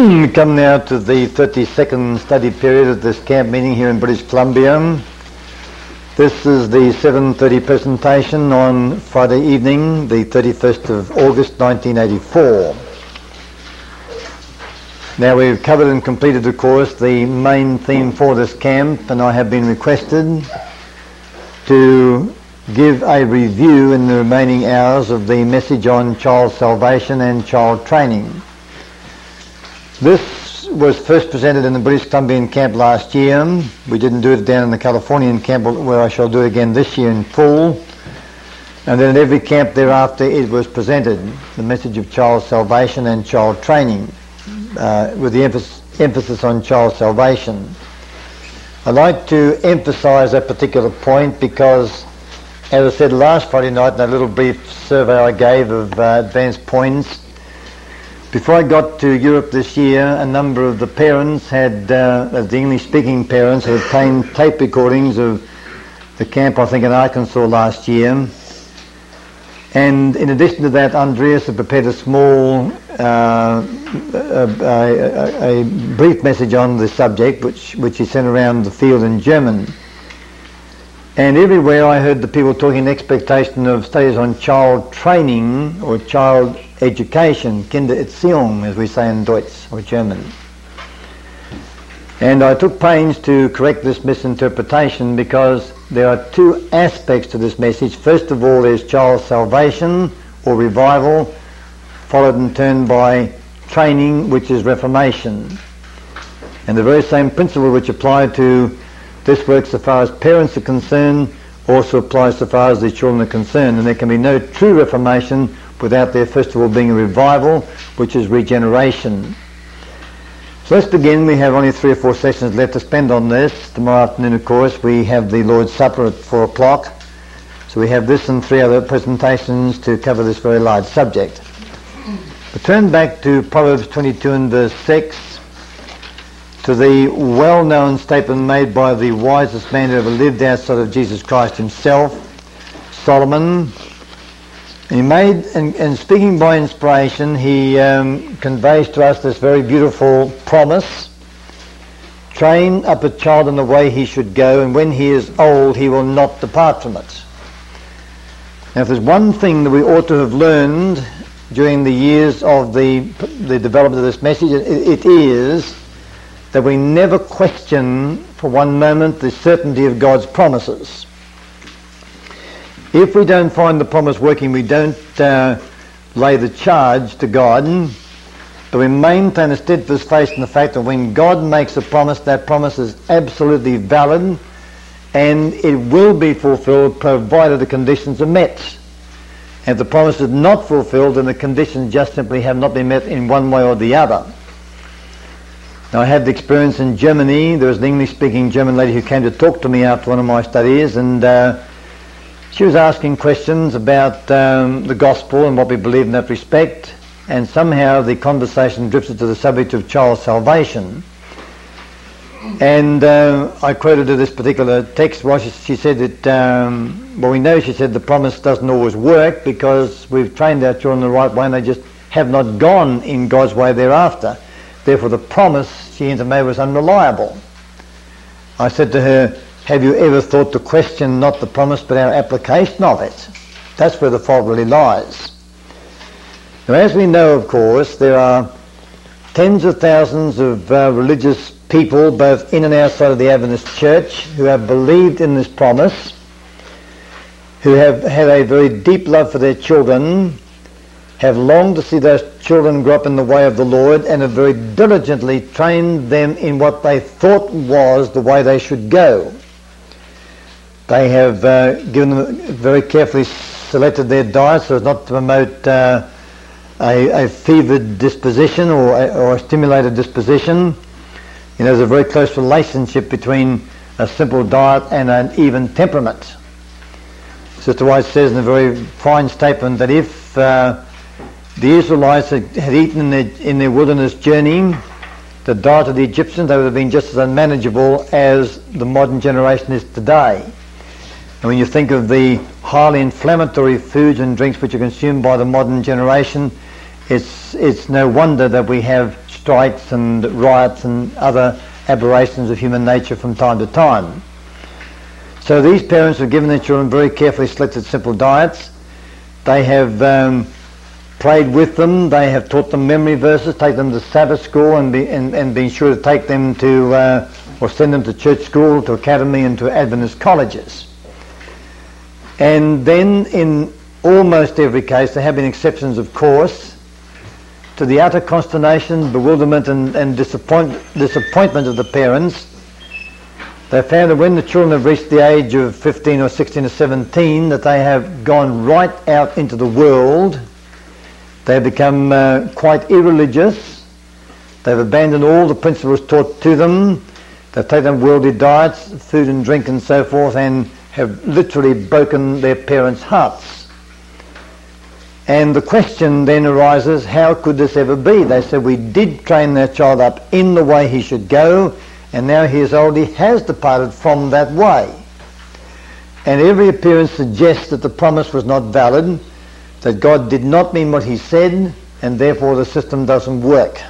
we come now to the 32nd study period of this camp meeting here in British Columbia. This is the 7.30 presentation on Friday evening, the 31st of August 1984. Now we've covered and completed, of course, the main theme for this camp, and I have been requested to give a review in the remaining hours of the message on child salvation and child training. This was first presented in the British Columbian camp last year. We didn't do it down in the Californian camp where I shall do it again this year in full. And then at every camp thereafter it was presented, the message of child salvation and child training, uh, with the emphasis, emphasis on child salvation. I'd like to emphasise that particular point because, as I said last Friday night in a little brief survey I gave of uh, advanced points, before I got to Europe this year, a number of the parents had, uh, the English-speaking parents, had obtained tape recordings of the camp, I think, in Arkansas last year. And in addition to that, Andreas had prepared a small, uh, a, a, a, brief message on the subject, which, which he sent around the field in German. And everywhere I heard the people talking in expectation of studies on child training or child education, Kindererziehung, as we say in Deutsch or German. And I took pains to correct this misinterpretation because there are two aspects to this message. First of all, there's child salvation or revival, followed in turn by training, which is reformation. And the very same principle which applied to this work so far as parents are concerned also applies so far as the children are concerned. And there can be no true reformation without there first of all being a revival, which is regeneration. So let's begin. We have only three or four sessions left to spend on this. Tomorrow afternoon, of course, we have the Lord's Supper at four o'clock. So we have this and three other presentations to cover this very large subject. But turn back to Proverbs 22 and verse 6, to the well-known statement made by the wisest man who ever lived outside of Jesus Christ himself, Solomon, he made, and, and, speaking by inspiration, he um, conveys to us this very beautiful promise. Train up a child in the way he should go, and when he is old, he will not depart from it. Now, if there's one thing that we ought to have learned during the years of the, the development of this message, it, it is that we never question for one moment the certainty of God's promises. If we don't find the promise working, we don't uh, lay the charge to God, but we maintain a steadfast faith in the fact that when God makes a promise, that promise is absolutely valid and it will be fulfilled provided the conditions are met. If the promise is not fulfilled, then the conditions just simply have not been met in one way or the other. Now, I had the experience in Germany. There was an English-speaking German lady who came to talk to me after one of my studies, and uh, she was asking questions about um, the gospel and what we believe in that respect, and somehow the conversation drifted to the subject of child salvation. And uh, I quoted her this particular text where she, she said that, um, well, we know, she said, the promise doesn't always work because we've trained our children the right way and they just have not gone in God's way thereafter. Therefore, the promise she intimated was unreliable. I said to her, have you ever thought to question not the promise but our application of it? That's where the fault really lies. Now, as we know, of course, there are tens of thousands of uh, religious people, both in and outside of the Adventist Church, who have believed in this promise, who have had a very deep love for their children, have longed to see those children grow up in the way of the Lord, and have very diligently trained them in what they thought was the way they should go. They have uh, given them very carefully selected their diet so as not to promote uh, a, a, fevered disposition or a, or a stimulated disposition. You know, there's a very close relationship between a simple diet and an even temperament. Sister White says in a very fine statement that if uh, the Israelites had, had eaten in their, in their wilderness journey the diet of the Egyptians, they would have been just as unmanageable as the modern generation is today. And when you think of the highly inflammatory foods and drinks which are consumed by the modern generation, it's, it's no wonder that we have strikes and riots and other aberrations of human nature from time to time. So these parents have given their children very carefully selected simple diets. They have um, prayed with them. They have taught them memory verses, take them to Sabbath school and, be, and, and been sure to take them to, uh, or send them to church school, to academy and to Adventist colleges. And then in almost every case, there have been exceptions of course, to the utter consternation, bewilderment and, and disappoint, disappointment of the parents, they found that when the children have reached the age of 15 or 16 or 17, that they have gone right out into the world. They have become uh, quite irreligious. They've abandoned all the principles taught to them. They've taken worldly diets, food and drink and so forth, and have literally broken their parents' hearts. And the question then arises, how could this ever be? They said, we did train their child up in the way he should go, and now he is old, he has departed from that way. And every appearance suggests that the promise was not valid, that God did not mean what he said, and therefore the system doesn't work.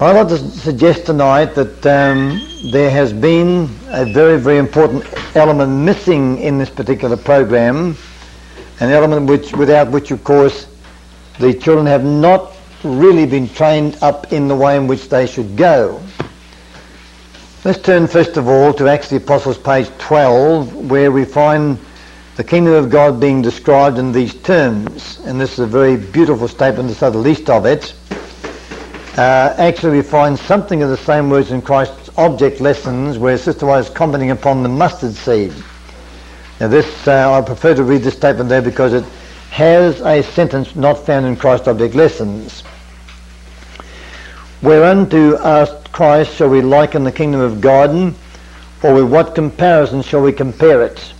I want to suggest tonight that um, there has been a very, very important element missing in this particular program, an element which, without which, of course, the children have not really been trained up in the way in which they should go. Let's turn first of all to Acts the Apostles, page 12, where we find the kingdom of God being described in these terms. And this is a very beautiful statement, to say the least of it. Uh, actually, we find something of the same words in Christ's object lessons, where Sister White is commenting upon the mustard seed. Now this, uh, I prefer to read this statement there because it has a sentence not found in Christ's object lessons. Whereunto asked Christ shall we liken the kingdom of God, or with what comparison shall we compare it?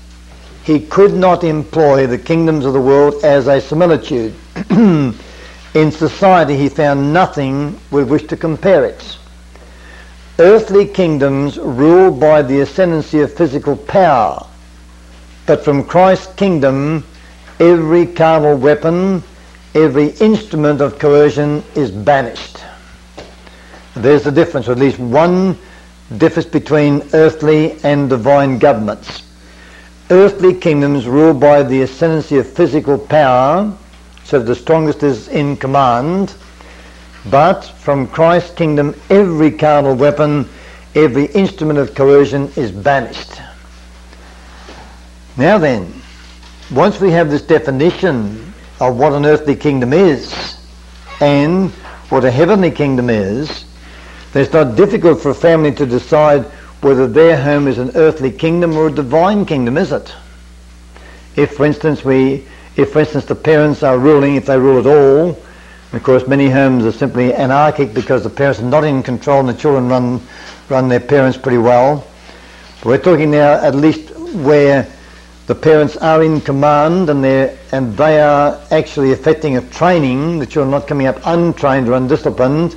He could not employ the kingdoms of the world as a similitude. in society he found nothing with which to compare it. Earthly kingdoms ruled by the ascendancy of physical power but from Christ's kingdom, every carnal weapon, every instrument of coercion is banished. There's the difference, or at least one difference between earthly and divine governments. Earthly kingdoms ruled by the ascendancy of physical power, so the strongest is in command, but from Christ's kingdom every carnal weapon, every instrument of coercion is banished. Now then, once we have this definition of what an earthly kingdom is and what a heavenly kingdom is, then it's not difficult for a family to decide whether their home is an earthly kingdom or a divine kingdom, is it? If, for instance, we, if, for instance, the parents are ruling, if they rule at all, of course, many homes are simply anarchic because the parents are not in control and the children run, run their parents pretty well. But we're talking now at least where the parents are in command and, and they are actually effecting a training, the children are not coming up untrained or undisciplined,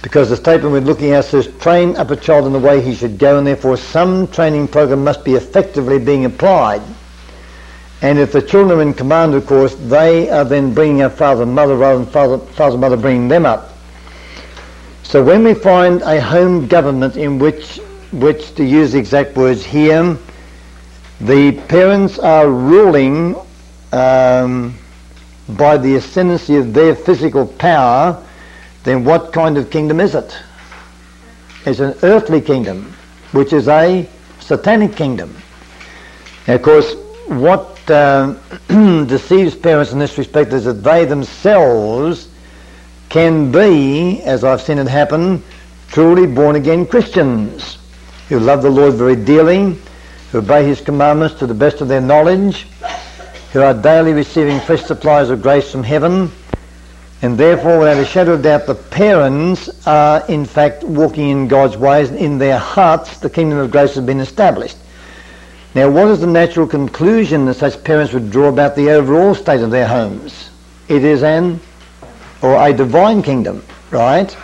because the statement we're looking at says train up a child in the way he should go and therefore some training program must be effectively being applied. And if the children are in command, of course, they are then bringing up father and mother rather than father, father and mother bringing them up. So when we find a home government in which, which to use the exact words here, the parents are ruling um, by the ascendancy of their physical power, then what kind of kingdom is it? It's an earthly kingdom, which is a satanic kingdom. Now, of course, what uh, deceives parents in this respect is that they themselves can be, as I've seen it happen, truly born again Christians who love the Lord very dearly, who obey his commandments to the best of their knowledge, who are daily receiving fresh supplies of grace from heaven, and therefore, without a shadow of doubt, the parents are in fact walking in God's ways. and In their hearts, the kingdom of grace has been established. Now, what is the natural conclusion that such parents would draw about the overall state of their homes? It is an, or a divine kingdom, right?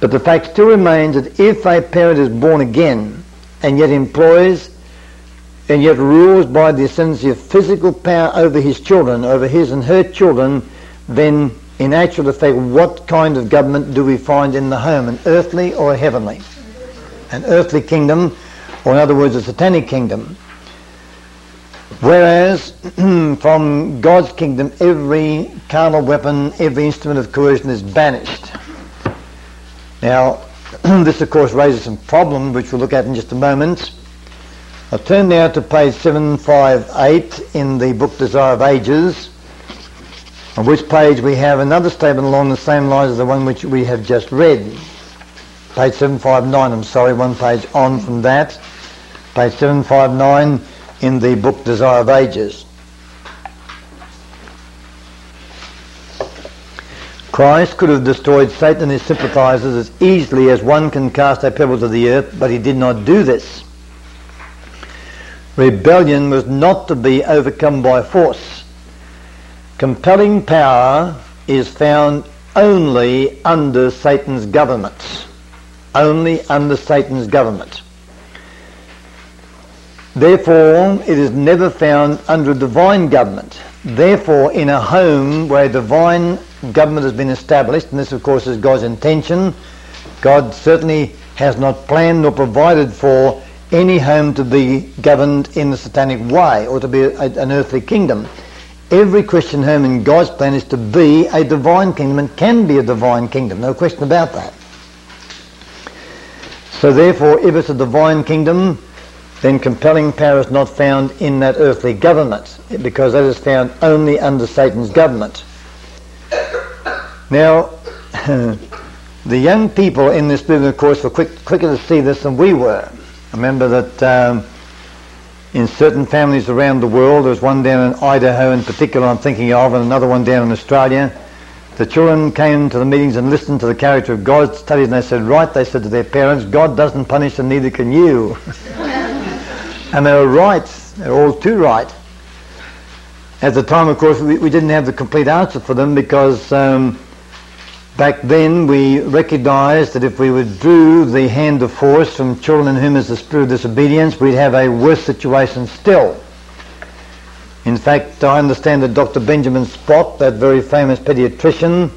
But the fact still remains that if a parent is born again and yet employs and yet rules by the ascendancy of physical power over his children, over his and her children, then in actual effect, what kind of government do we find in the home, an earthly or a heavenly? An earthly kingdom, or in other words, a satanic kingdom. Whereas from God's kingdom, every carnal weapon, every instrument of coercion is banished. Now, this of course raises some problems, which we'll look at in just a moment. I'll turn now to page 758 in the book Desire of Ages, on which page we have another statement along the same lines as the one which we have just read. Page 759, I'm sorry, one page on from that. Page 759 in the book Desire of Ages. Christ could have destroyed Satan and his sympathizers as easily as one can cast a pebble to the earth, but he did not do this. Rebellion was not to be overcome by force. Compelling power is found only under Satan's government. Only under Satan's government. Therefore, it is never found under a divine government. Therefore, in a home where divine government has been established, and this, of course, is God's intention, God certainly has not planned nor provided for any home to be governed in the satanic way or to be a, an earthly kingdom. Every Christian home in God's plan is to be a divine kingdom and can be a divine kingdom, no question about that. So therefore, if it's a divine kingdom, then compelling power is not found in that earthly government because that is found only under Satan's government. Now, the young people in this movement, of course, were quick, quicker to see this than we were. I remember that um, in certain families around the world, there was one down in Idaho in particular I'm thinking of, and another one down in Australia. The children came to the meetings and listened to the character of God's studies, and they said, right, they said to their parents, God doesn't punish and neither can you. And they were right. They were all too right. At the time, of course, we, we didn't have the complete answer for them because um, back then we recognized that if we withdrew the hand of force from children in whom is the spirit of disobedience, we'd have a worse situation still. In fact, I understand that Dr. Benjamin Spock, that very famous pediatrician,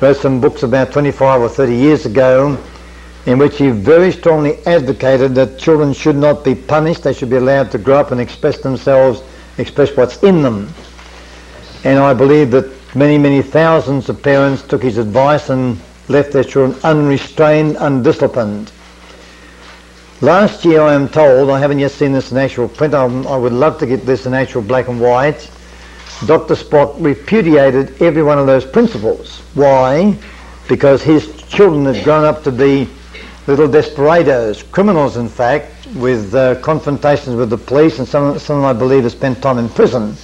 wrote some books about 25 or 30 years ago in which he very strongly advocated that children should not be punished, they should be allowed to grow up and express themselves, express what's in them. And I believe that many, many thousands of parents took his advice and left their children unrestrained, undisciplined. Last year, I am told, I haven't yet seen this in actual print, I'm, i would love to get this in actual black and white, Dr. Spock repudiated every one of those principles. Why? Because his children had grown up to be little desperados, criminals in fact, with uh, confrontations with the police, and some, some of them I believe have spent time in prison.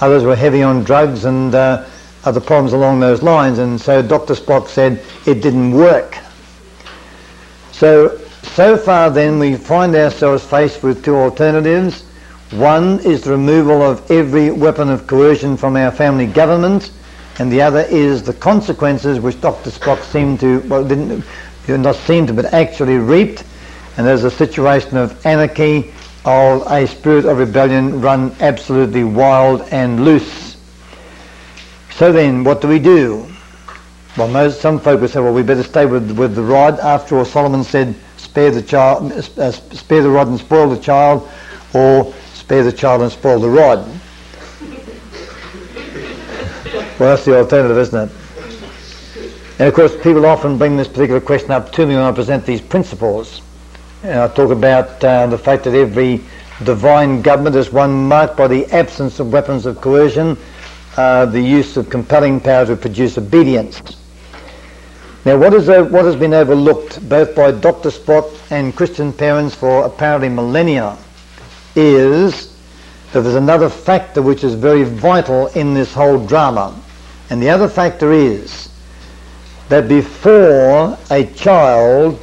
Others were heavy on drugs and uh, other problems along those lines, and so Dr. Spock said it didn't work. So, so far then we find ourselves faced with two alternatives. One is the removal of every weapon of coercion from our family government, and the other is the consequences which Dr. Spock seemed to, well, didn't, not seem to, but actually reaped. And there's a situation of anarchy, of a spirit of rebellion run absolutely wild and loose. So then, what do we do? Well, most, some folk will say, well, we better stay with, with the rod. After all, Solomon said, spare the child, uh, spare the rod and spoil the child, or spare the child and spoil the rod. well, that's the alternative, isn't it? And of course, people often bring this particular question up to me when I present these principles. And I talk about uh, the fact that every divine government is one marked by the absence of weapons of coercion, uh, the use of compelling power to produce obedience. Now, what, is, uh, what has been overlooked both by Dr. Spock and Christian parents for apparently millennia is that there's another factor which is very vital in this whole drama. And the other factor is that before a child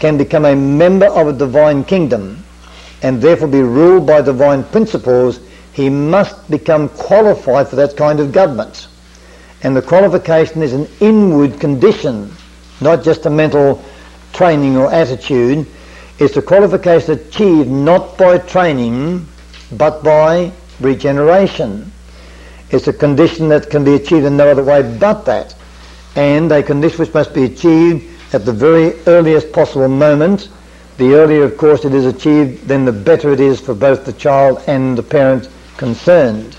can become a member of a divine kingdom and therefore be ruled by divine principles, he must become qualified for that kind of government. And the qualification is an inward condition, not just a mental training or attitude. It's a qualification achieved not by training, but by regeneration. It's a condition that can be achieved in no other way but that. And a condition which must be achieved at the very earliest possible moment. The earlier, of course, it is achieved, then the better it is for both the child and the parent concerned.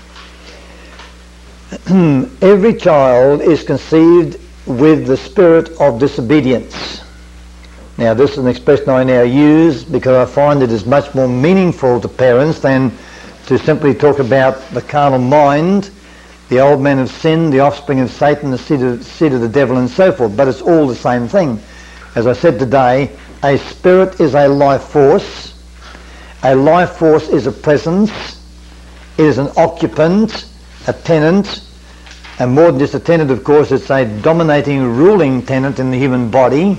Every child is conceived with the spirit of disobedience. Now, this is an expression I now use because I find it is much more meaningful to parents than to simply talk about the carnal mind, the old man of sin, the offspring of Satan, the seed of, seed of the devil, and so forth. But it's all the same thing. As I said today, a spirit is a life force. A life force is a presence. It is an occupant, a tenant, and more than just a tenant, of course, it's a dominating, ruling tenant in the human body.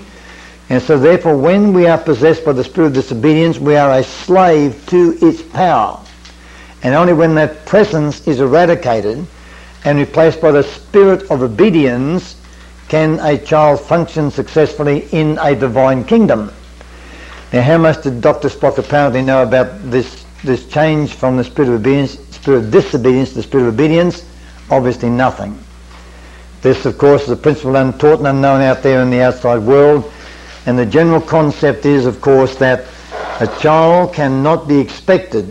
And so therefore, when we are possessed by the spirit of disobedience, we are a slave to its power. And only when that presence is eradicated and replaced by the spirit of obedience can a child function successfully in a divine kingdom. Now, how much did Dr. Spock apparently know about this, this change from the spirit of obedience, spirit of disobedience to the spirit of obedience? Obviously nothing. This, of course, is a principle untaught and unknown out there in the outside world. And the general concept is, of course, that a child cannot be expected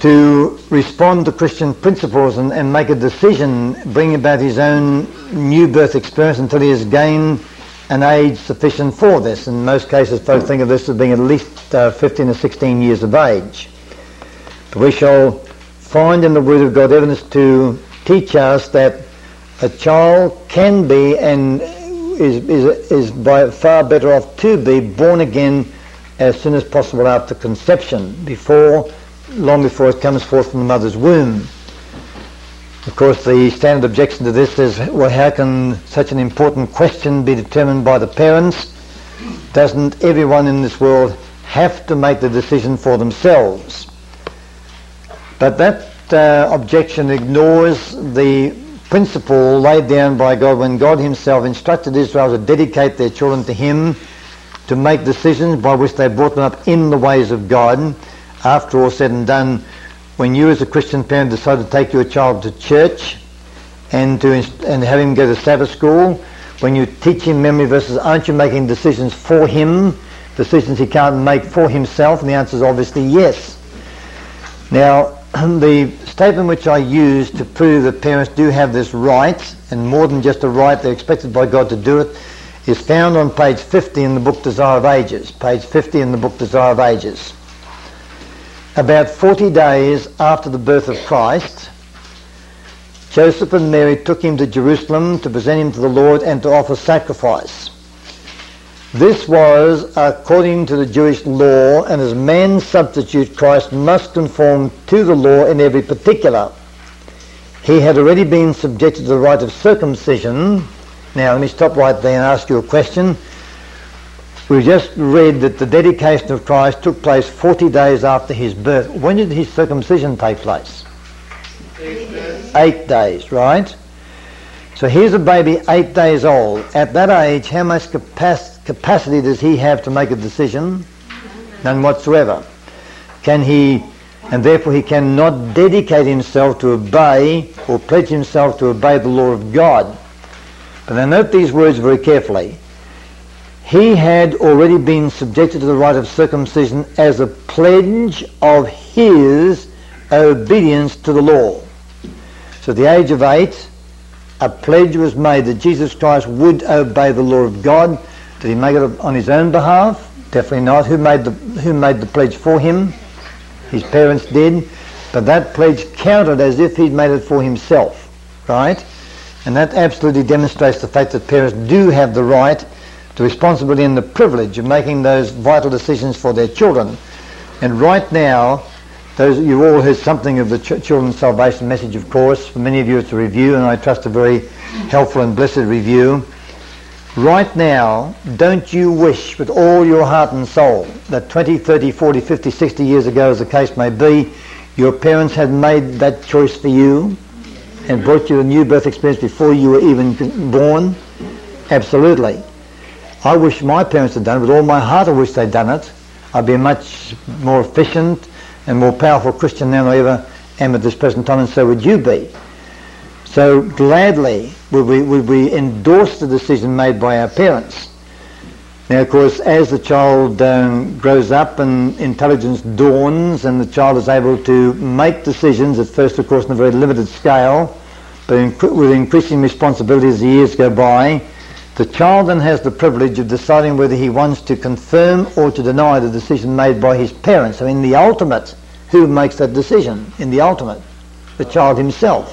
to respond to Christian principles and, and make a decision, bring about his own new birth experience until he has gained an age sufficient for this. In most cases, folks think of this as being at least uh, 15 or 16 years of age. But we shall find in the Word of God evidence to teach us that a child can be and is, is, is by far better off to be born again as soon as possible after conception, before long before it comes forth from the mother's womb. Of course, the standard objection to this is, well, how can such an important question be determined by the parents? Doesn't everyone in this world have to make the decision for themselves? But that uh, objection ignores the principle laid down by God when God himself instructed Israel to dedicate their children to him, to make decisions by which they brought them up in the ways of God after all said and done, when you as a Christian parent decide to take your child to church and to and have him go to Sabbath school, when you teach him memory verses, aren't you making decisions for him, decisions he can't make for himself? And the answer is obviously yes. Now, the statement which I use to prove that parents do have this right, and more than just a right, they're expected by God to do it, is found on page 50 in the book Desire of Ages. Page 50 in the book Desire of Ages. About 40 days after the birth of Christ, Joseph and Mary took him to Jerusalem to present him to the Lord and to offer sacrifice. This was according to the Jewish law, and as man's substitute, Christ must conform to the law in every particular. He had already been subjected to the rite of circumcision. Now, let me stop right there and ask you a question. We just read that the dedication of Christ took place 40 days after his birth. When did his circumcision take place? Eight days. Eight days, right? So here's a baby eight days old. At that age, how much capac- capacity does he have to make a decision? None whatsoever. Can he, and therefore he cannot dedicate himself to obey or pledge himself to obey the law of God. But now note these words very carefully he had already been subjected to the rite of circumcision as a pledge of his obedience to the law. So at the age of eight, a pledge was made that Jesus Christ would obey the law of God. Did he make it on his own behalf? Definitely not. Who made the, who made the pledge for him? His parents did. But that pledge counted as if he'd made it for himself, right? And that absolutely demonstrates the fact that parents do have the right the responsibility and the privilege of making those vital decisions for their children. And right now, those you all heard something of the Ch- Children's Salvation message, of course. For many of you, it's a review, and I trust a very helpful and blessed review. Right now, don't you wish with all your heart and soul that 20, 30, 40, 50, 60 years ago, as the case may be, your parents had made that choice for you and brought you a new birth experience before you were even born? Absolutely. I wish my parents had done it. With all my heart, I wish they'd done it. I'd be a much more efficient and more powerful Christian than I ever am at this present time, and so would you be. So gladly would we, would we endorse the decision made by our parents. Now, of course, as the child um, grows up and intelligence dawns and the child is able to make decisions, at first, of course, on a very limited scale, but in, with increasing responsibility as the years go by, the child then has the privilege of deciding whether he wants to confirm or to deny the decision made by his parents. So in the ultimate, who makes that decision? In the ultimate, the child himself.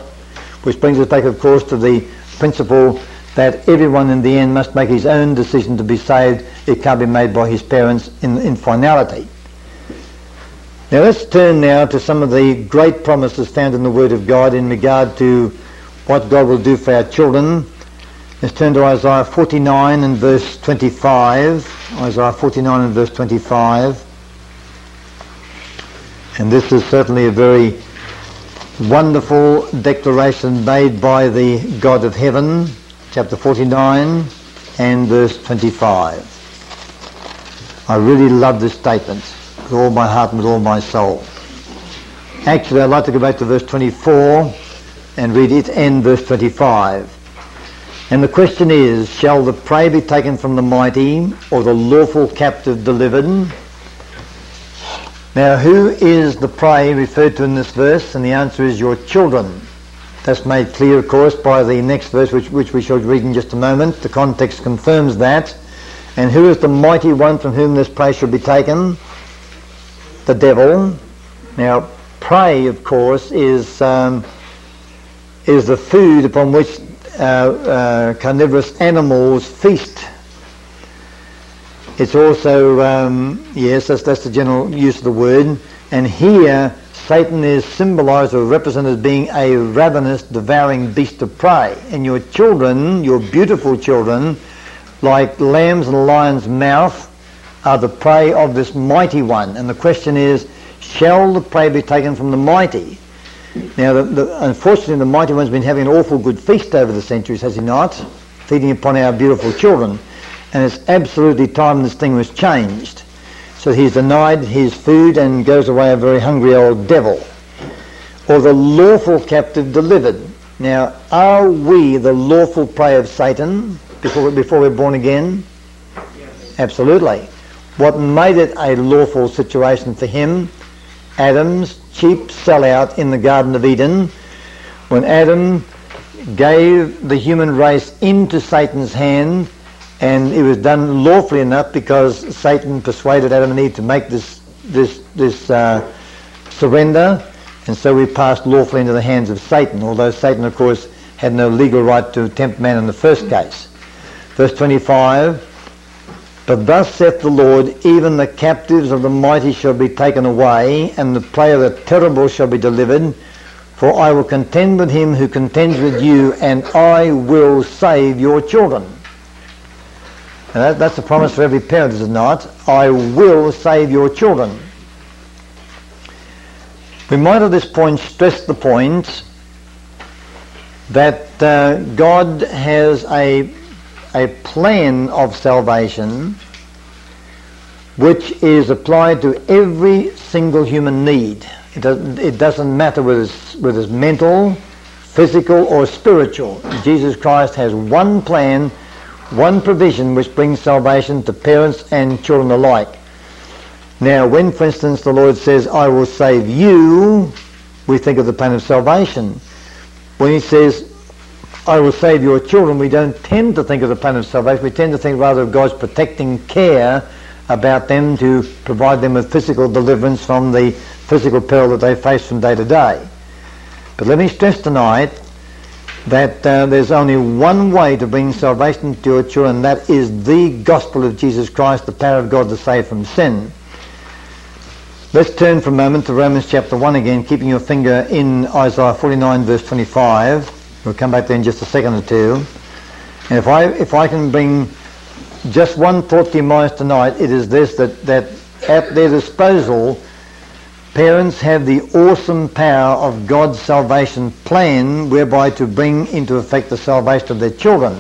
Which brings us back, of course, to the principle that everyone in the end must make his own decision to be saved. It can't be made by his parents in, in finality. Now let's turn now to some of the great promises found in the Word of God in regard to what God will do for our children Let's turn to Isaiah 49 and verse 25. Isaiah 49 and verse 25. And this is certainly a very wonderful declaration made by the God of heaven, chapter 49 and verse 25. I really love this statement with all my heart and with all my soul. Actually, I'd like to go back to verse 24 and read it and verse 25. And the question is, shall the prey be taken from the mighty or the lawful captive delivered? Now, who is the prey referred to in this verse? And the answer is your children. That's made clear, of course, by the next verse, which, which we shall read in just a moment. The context confirms that. And who is the mighty one from whom this prey shall be taken? The devil. Now, prey, of course, is um, is the food upon which uh, carnivorous animals feast. It's also, um, yes, that's, that's the general use of the word. And here, Satan is symbolized or represented as being a ravenous, devouring beast of prey. And your children, your beautiful children, like lambs in a lion's mouth, are the prey of this mighty one. And the question is, shall the prey be taken from the mighty? Now, the, the, unfortunately, the Mighty One's been having an awful good feast over the centuries, has he not? Feeding upon our beautiful children. And it's absolutely time this thing was changed. So he's denied his food and goes away a very hungry old devil. Or the lawful captive delivered. Now, are we the lawful prey of Satan before, before we're born again? Yes. Absolutely. What made it a lawful situation for him? Adam's cheap sellout in the Garden of Eden when Adam gave the human race into Satan's hand and it was done lawfully enough because Satan persuaded Adam and Eve to make this this this uh, surrender. And so we passed lawfully into the hands of Satan although Satan of course had no legal right to tempt man in the first case. Verse 25 but thus saith the Lord, even the captives of the mighty shall be taken away, and the prey of the terrible shall be delivered. For I will contend with him who contends with you, and I will save your children. That, that's a promise for every parent, is it not? I will save your children. We might at this point stress the point that uh, God has a a plan of salvation which is applied to every single human need. It, does, it doesn't matter whether it's, whether it's mental, physical or spiritual. Jesus Christ has one plan, one provision which brings salvation to parents and children alike. Now, when, for instance, the Lord says, I will save you, we think of the plan of salvation. When he says, I will save your children, we don't tend to think of the plan of salvation. We tend to think rather of God's protecting care about them to provide them with physical deliverance from the physical peril that they face from day to day. But let me stress tonight that uh, there's only one way to bring salvation to your children, and that is the gospel of Jesus Christ, the power of God to save from sin. Let's turn for a moment to Romans chapter 1 again, keeping your finger in Isaiah 49 verse 25. We'll come back there in just a second or two. And if I, if I can bring just one thought to your minds tonight, it is this, that, that at their disposal, parents have the awesome power of God's salvation plan whereby to bring into effect the salvation of their children.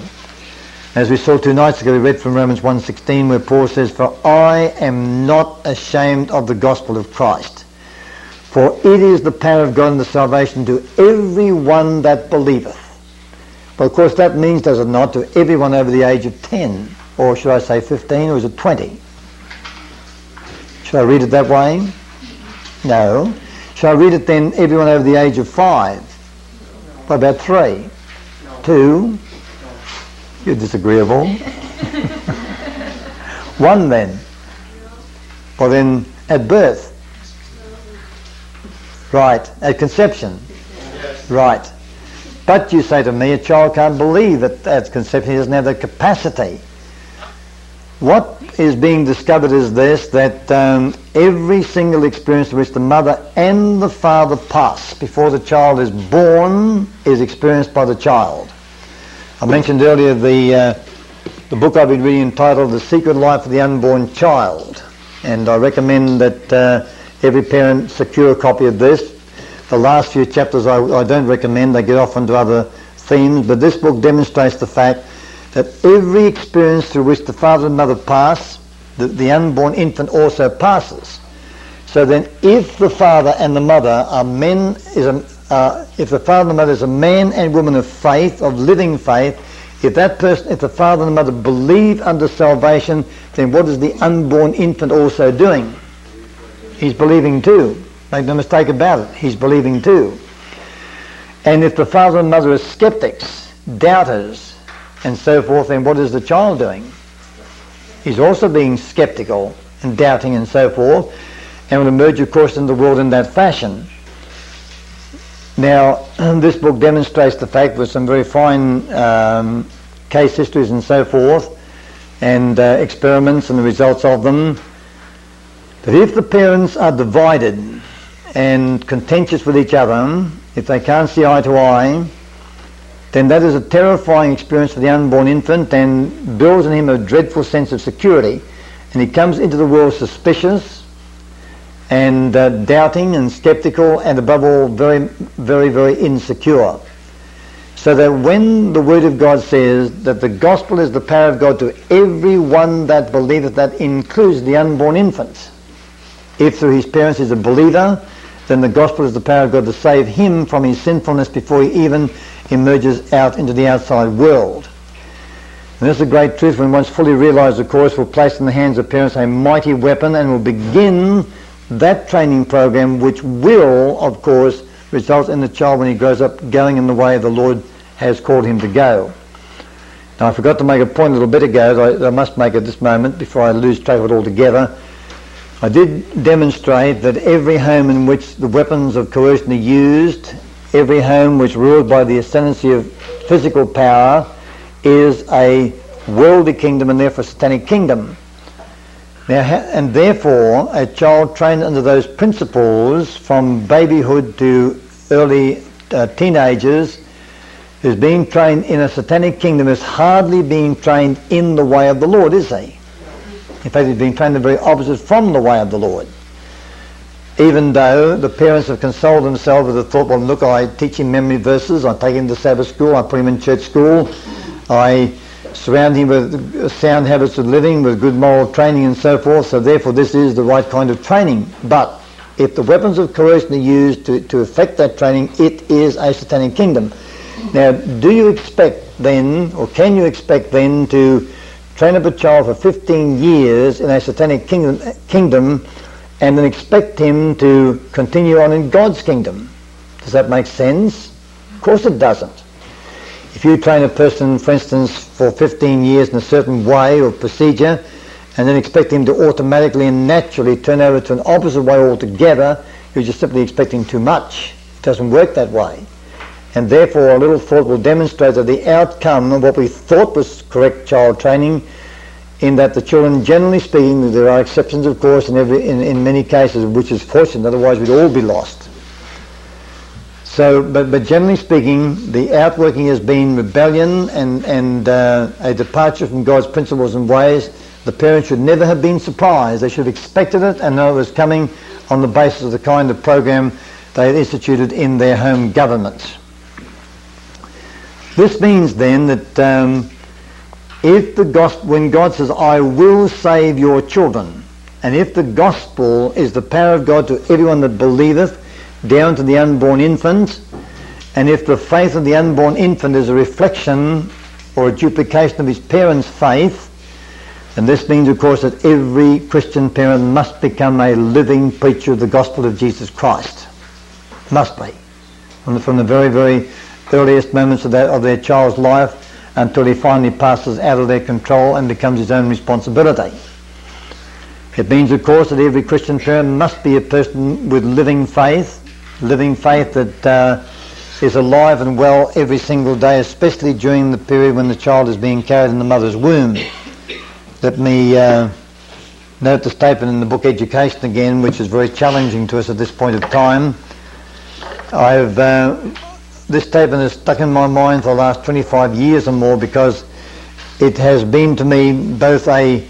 As we saw two nights ago, we read from Romans 1.16 where Paul says, For I am not ashamed of the gospel of Christ. For it is the power of God and the salvation to every one that believeth. Well, of course, that means, does it not, to everyone over the age of 10, or should I say 15, or is it 20? Should I read it that way? No. Shall I read it then, everyone over the age of 5? What about 3? 2? You're disagreeable. 1 then? Well then, at birth? Right. At conception? Right. But you say to me, a child can't believe that at conception he doesn't have the capacity. What is being discovered is this, that um, every single experience which the mother and the father pass before the child is born is experienced by the child. I mentioned earlier the, uh, the book I've been reading entitled The Secret Life of the Unborn Child. And I recommend that uh, every parent secure a copy of this. The last few chapters I, I don't recommend, they get off into other themes, but this book demonstrates the fact that every experience through which the father and mother pass, the, the unborn infant also passes. So then if the father and the mother are men, is a, uh, if the father and the mother is a man and woman of faith, of living faith, if that person, if the father and the mother believe under salvation, then what is the unborn infant also doing? He's believing too. Make no mistake about it. He's believing too. And if the father and mother are skeptics, doubters, and so forth, then what is the child doing? He's also being skeptical and doubting and so forth, and will emerge, of course, in the world in that fashion. Now, this book demonstrates the fact with some very fine um, case histories and so forth, and uh, experiments and the results of them, that if the parents are divided and contentious with each other, if they can't see eye to eye, then that is a terrifying experience for the unborn infant and builds in him a dreadful sense of security. And he comes into the world suspicious and uh, doubting and skeptical and above all very, very, very insecure. So that when the Word of God says that the gospel is the power of God to everyone that believeth, that includes the unborn infant. If through his parents he's a believer, then the gospel is the power of God to save him from his sinfulness before he even emerges out into the outside world. And this is a great truth when once fully realized, of course, will place in the hands of parents a mighty weapon and will begin that training program which will, of course, result in the child when he grows up going in the way the Lord has called him to go. Now, I forgot to make a point a little bit ago I, I must make at this moment before I lose track of it altogether. I did demonstrate that every home in which the weapons of coercion are used, every home which ruled by the ascendancy of physical power, is a worldly kingdom and therefore a satanic kingdom. Now, and therefore, a child trained under those principles from babyhood to early uh, teenagers who's being trained in a satanic kingdom is hardly being trained in the way of the Lord, is he? In fact, he's being trained the very opposite from the way of the Lord. Even though the parents have consoled themselves with the thought, well, look, I teach him memory verses, I take him to Sabbath school, I put him in church school, I surround him with sound habits of living, with good moral training and so forth, so therefore this is the right kind of training. But if the weapons of coercion are used to, to effect that training, it is a satanic kingdom. Now, do you expect then, or can you expect then to train up a child for 15 years in a satanic kingdom, kingdom and then expect him to continue on in God's kingdom. Does that make sense? Of course it doesn't. If you train a person, for instance, for 15 years in a certain way or procedure, and then expect him to automatically and naturally turn over to an opposite way altogether, you're just simply expecting too much. It doesn't work that way. And therefore, a little thought will demonstrate that the outcome of what we thought was correct child training, in that the children, generally speaking, there are exceptions, of course, in, every, in, in many cases, which is fortunate, otherwise we'd all be lost. So, but, but generally speaking, the outworking has been rebellion and, and uh, a departure from God's principles and ways. The parents should never have been surprised. They should have expected it and know it was coming on the basis of the kind of program they had instituted in their home governments. This means then that um, if the gospel, when God says, I will save your children, and if the gospel is the power of God to everyone that believeth, down to the unborn infant, And if the faith of the unborn infant is a reflection or a duplication of his parents' faith, and this means, of course, that every Christian parent must become a living preacher of the gospel of Jesus Christ. Must be. From the, from the very, very earliest moments of, that, of their child's life until he finally passes out of their control and becomes his own responsibility. It means, of course, that every Christian parent must be a person with living faith, living faith that uh, is alive and well every single day, especially during the period when the child is being carried in the mother's womb. Let me uh, note the statement in the book Education again, which is very challenging to us at this point of time. I've uh, this statement has stuck in my mind for the last 25 years or more because it has been to me both a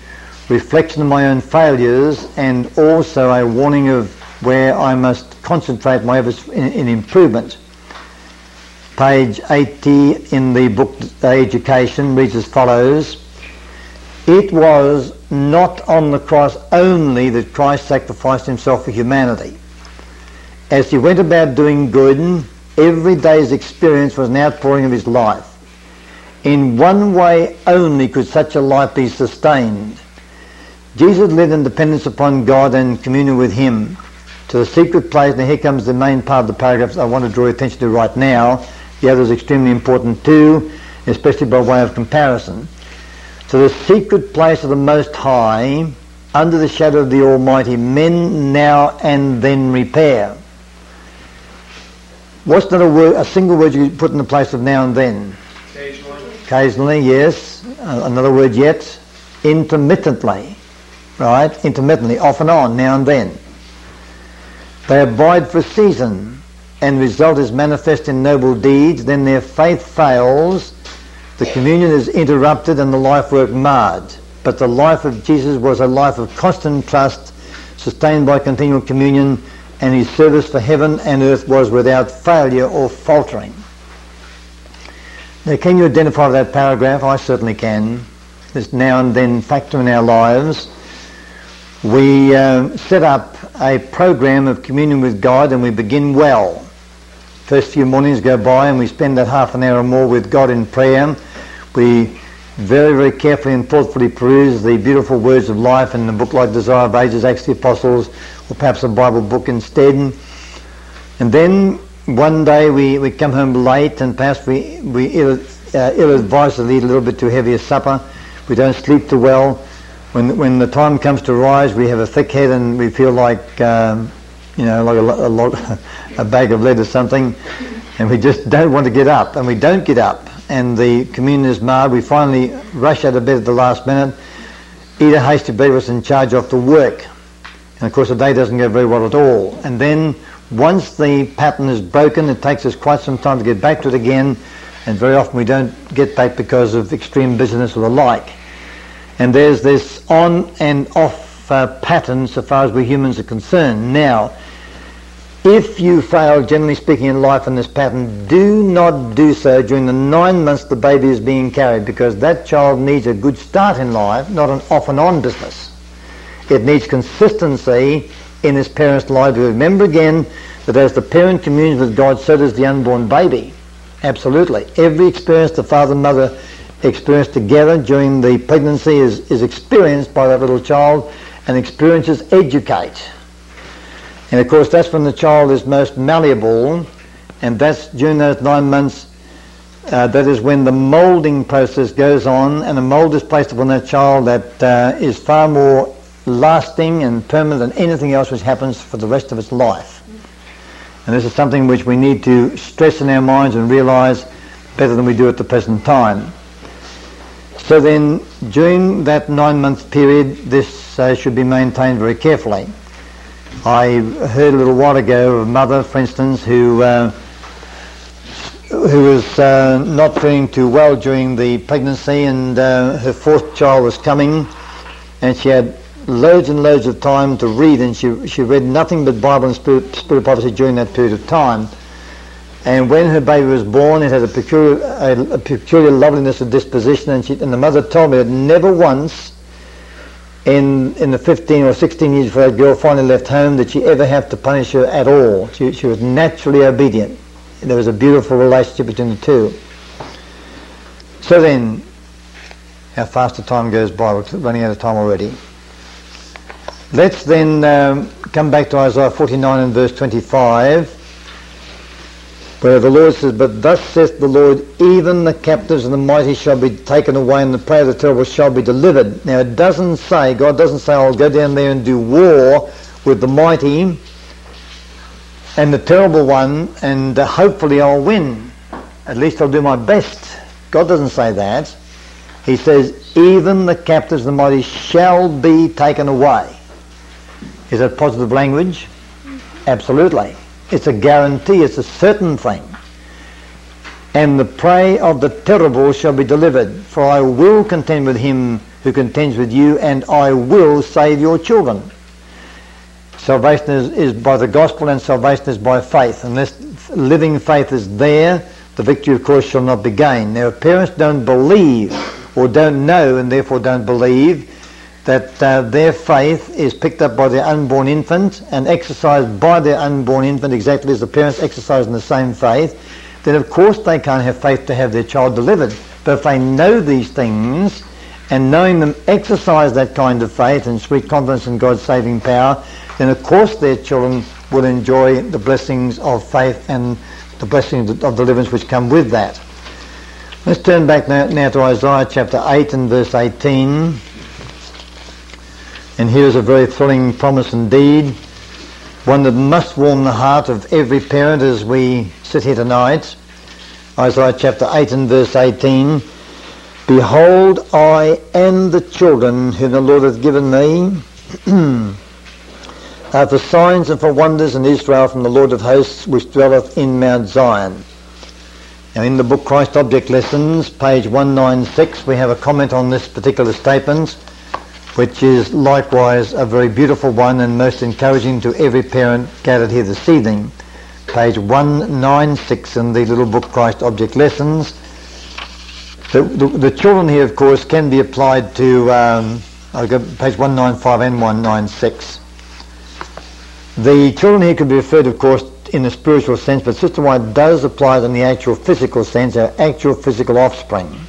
reflection of my own failures and also a warning of where I must concentrate my efforts in, in improvement. Page 80 in the book Education reads as follows it was not on the cross only that Christ sacrificed himself for humanity. As he went about doing good, every day's experience was an outpouring of his life. In one way only could such a life be sustained. Jesus lived in dependence upon God and communion with him to the secret place. Now here comes the main part of the paragraph I want to draw attention to right now. The other is extremely important too, especially by way of comparison to the secret place of the Most High, under the shadow of the Almighty, men now and then repair. What's not a, word, a single word you put in the place of now and then? Occasionally. Occasionally, yes. Uh, another word yet. Intermittently. Right? Intermittently, off and on, now and then. They abide for a season, and result is manifest in noble deeds. Then their faith fails, the communion is interrupted and the life work marred. But the life of Jesus was a life of constant trust, sustained by continual communion, and his service for heaven and earth was without failure or faltering. Now, can you identify that paragraph? I certainly can. This now and then factor in our lives. We uh, set up a program of communion with God and we begin well. First few mornings go by and we spend that half an hour or more with God in prayer. We very, very carefully and thoughtfully peruse the beautiful words of life in a book like Desire of Ages, Acts of the Apostles, or perhaps a Bible book instead. And then one day we, we come home late and perhaps we, we ill, uh, ill-advisedly eat a little bit too heavy a supper. We don't sleep too well. When, when the time comes to rise, we have a thick head and we feel like, um, you know, like a, a, log, a bag of lead or something, and we just don't want to get up, and we don't get up, and the communion is marred. We finally rush out of bed at the last minute, eat a hasty breakfast, and charge off to work. And of course, the day doesn't go very well at all. And then once the pattern is broken, it takes us quite some time to get back to it again, and very often we don't get back because of extreme busyness or the like. And there's this on and off uh, pattern so far as we humans are concerned. Now, if you fail, generally speaking, in life in this pattern, do not do so during the nine months the baby is being carried because that child needs a good start in life, not an off and on business. It needs consistency in his parent's life. Remember again that as the parent communes with God, so does the unborn baby. Absolutely. Every experience the father and mother experience together during the pregnancy is, is experienced by that little child and experiences educate. And of course, that's when the child is most malleable, and that's during those nine months. Uh, that is when the moulding process goes on, and a mould is placed upon that child that uh, is far more lasting and permanent than anything else which happens for the rest of its life. And this is something which we need to stress in our minds and realise better than we do at the present time. So then, during that nine-month period, this uh, should be maintained very carefully. I heard a little while ago of a mother, for instance, who uh, who was uh, not feeling too well during the pregnancy, and uh, her fourth child was coming, and she had loads and loads of time to read, and she she read nothing but Bible and spirit, spirit prophecy during that period of time. And when her baby was born, it had a peculiar, a, a peculiar loveliness of disposition, and, she, and the mother told me that never once in, in the 15 or 16 years before that girl finally left home did she ever have to punish her at all. She, she was naturally obedient. there was a beautiful relationship between the two. So then, how fast the time goes by, we're running out of time already. Let's then um, come back to Isaiah 49 and verse 25, where the Lord says, But thus saith the Lord, even the captives and the mighty shall be taken away, and the prey of the terrible shall be delivered. Now it doesn't say, God doesn't say, I'll go down there and do war with the mighty and the terrible one, and uh, hopefully I'll win. At least I'll do my best. God doesn't say that. He says, even the captives and the mighty shall be taken away. Is that positive language? Absolutely. It's a guarantee, it's a certain thing. And the prey of the terrible shall be delivered, for I will contend with him who contends with you, and I will save your children. Salvation is, is by the gospel and salvation is by faith. Unless living faith is there, the victory, of course, shall not be gained. Now, if parents don't believe or don't know and therefore don't believe that uh, their faith is picked up by their unborn infant and exercised by their unborn infant exactly as the parents exercise in the same faith, then of course they can't have faith to have their child delivered. But if they know these things and knowing them exercise that kind of faith and sweet confidence in God's saving power, then of course their children will enjoy the blessings of faith and the blessings of deliverance which come with that. Let's turn back now, now to Isaiah chapter 8 and verse 18. And here's a very thrilling promise indeed, one that must warm the heart of every parent as we sit here tonight. Isaiah chapter 8 and verse 18. Behold, I and the children whom the Lord hath given me uh, for signs and for wonders in Israel from the Lord of hosts which dwelleth in Mount Zion. Now in the book Christ Object Lessons, page 196, we have a comment on this particular statement, which is likewise a very beautiful one and most encouraging to every parent gathered here this evening. Page 196 in the little book Christ Object Lessons. The, the, the children here, of course, can be applied to, um, I'll go page 195 and 196. The children here could be referred, of course, in a spiritual sense, but Sister White does apply it in the actual physical sense, our actual physical offspring.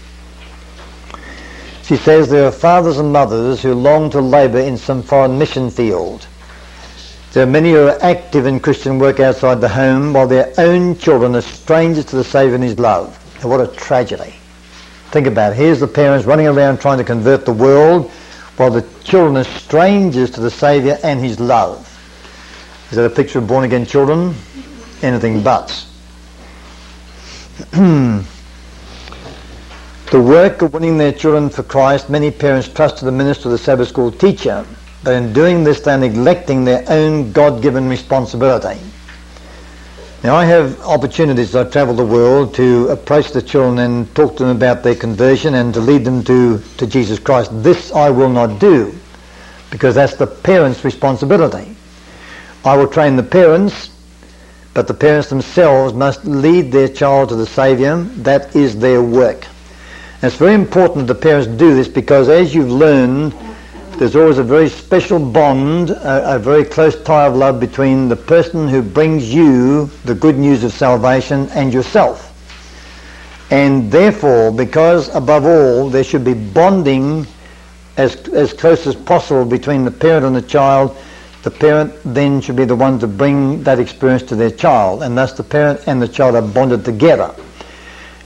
She says there are fathers and mothers who long to labour in some foreign mission field. There are many who are active in Christian work outside the home while their own children are strangers to the Saviour and His love. And what a tragedy. Think about it. Here's the parents running around trying to convert the world while the children are strangers to the Saviour and His love. Is that a picture of born again children? Anything but. the work of winning their children for Christ, many parents trust to the minister or the Sabbath school teacher, but in doing this they're neglecting their own God-given responsibility. Now I have opportunities as I travel the world to approach the children and talk to them about their conversion and to lead them to, to Jesus Christ. This I will not do because that's the parent's responsibility. I will train the parents, but the parents themselves must lead their child to the Saviour. That is their work. It's very important that the parents do this because as you've learned, there's always a very special bond, a, a, very close tie of love between the person who brings you the good news of salvation and yourself. And therefore, because above all, there should be bonding as, as close as possible between the parent and the child, the parent then should be the one to bring that experience to their child, and thus the parent and the child are bonded together.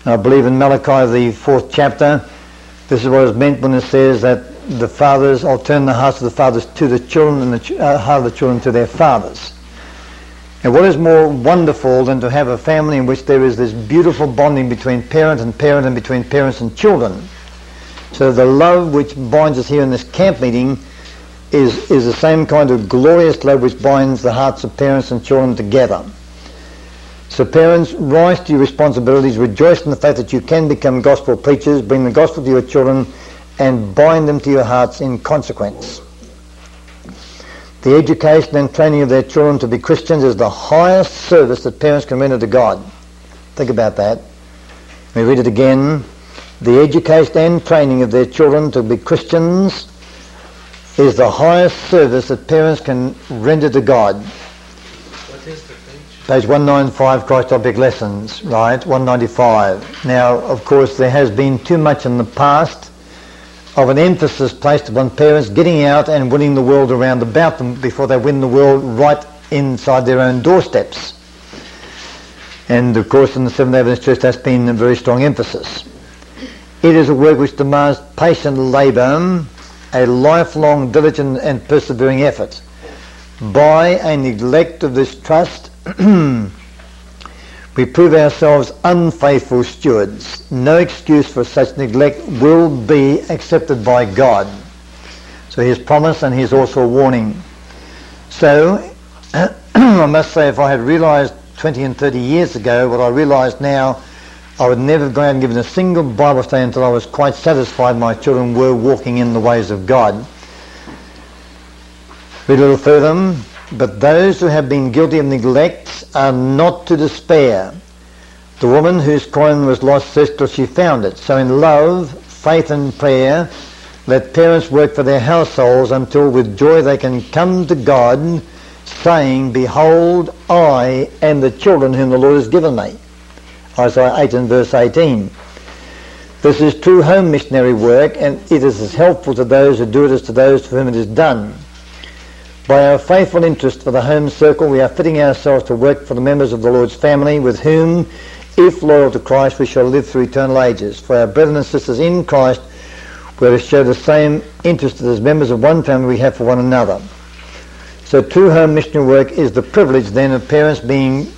I believe in Malachi, the fourth chapter, this is what is meant when it says that the fathers, I'll turn the hearts of the fathers to the children and the uh, heart of the children to their fathers. And what is more wonderful than to have a family in which there is this beautiful bonding between parent and parent and between parents and children? So the love which binds us here in this camp meeting is, is the same kind of glorious love which binds the hearts of parents and children together. So parents, rise to your responsibilities, rejoice in the fact that you can become gospel preachers, bring the gospel to your children, and bind them to your hearts in consequence. The education and training of their children to be Christians is the highest service that parents can render to God. Think about that. Let me read it again. The education and training of their children to be Christians is the highest service that parents can render to God. Page? Page 195, Christ Object Lessons, right? 195. Now, of course, there has been too much in the past of an emphasis placed upon parents getting out and winning the world around about them before they win the world right inside their own doorsteps. And of course, in the Seventh day Adventist Church, that's been a very strong emphasis. It is a work which demands patient labour, a lifelong, diligent and persevering effort. By a neglect of this trust, we prove ourselves unfaithful stewards. No excuse for such neglect will be accepted by God. So his promise and his also warning. So I must say if I had realised 20 and 30 years ago what I realise now, I would never have gone out and given a single Bible study until I was quite satisfied my children were walking in the ways of God. Read a little further. But those who have been guilty of neglect are not to despair. The woman whose coin was lost searched till she found it. So in love, faith and prayer, let parents work for their households until with joy they can come to God saying, Behold, I and the children whom the Lord has given me. Isaiah 8 and verse 18. This is true home missionary work and it is as helpful to those who do it as to those for whom it is done. By our faithful interest for the home circle, we are fitting ourselves to work for the members of the Lord's family with whom, if loyal to Christ, we shall live through eternal ages. For our brethren and sisters in Christ, we are to show the same interest as members of one family we have for one another. So true home missionary work is the privilege then of parents being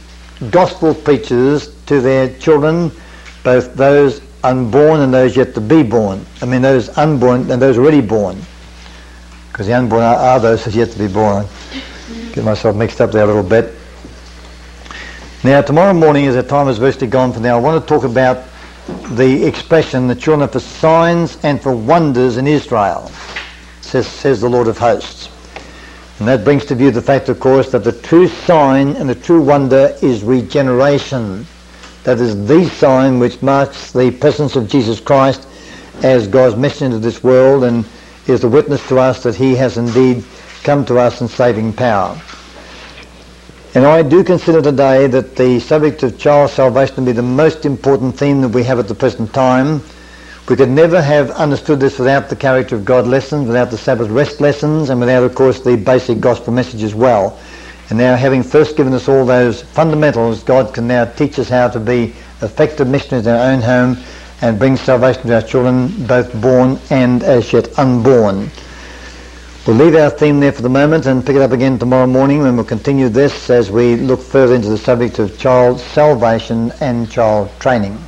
gospel preachers to their children, both those unborn and those yet to be born. I mean those unborn and those already born because the unborn are, are those who yet to be born. Get myself mixed up there a little bit. Now, tomorrow morning, as our time is virtually gone for now, I want to talk about the expression, the children for signs and for wonders in Israel, says, says the Lord of hosts. And that brings to view the fact, of course, that the true sign and the true wonder is regeneration. That is the sign which marks the presence of Jesus Christ as God's messenger to this world and is a witness to us that he has indeed come to us in saving power. And I do consider today that the subject of child salvation to be the most important theme that we have at the present time. We could never have understood this without the character of God lessons, without the Sabbath rest lessons, and without, of course, the basic gospel message as well. And now, having first given us all those fundamentals, God can now teach us how to be effective missionaries in our own home and bring salvation to our children, both born and as yet unborn. We'll leave our theme there for the moment and pick it up again tomorrow morning when we'll continue this as we look further into the subject of child salvation and child training.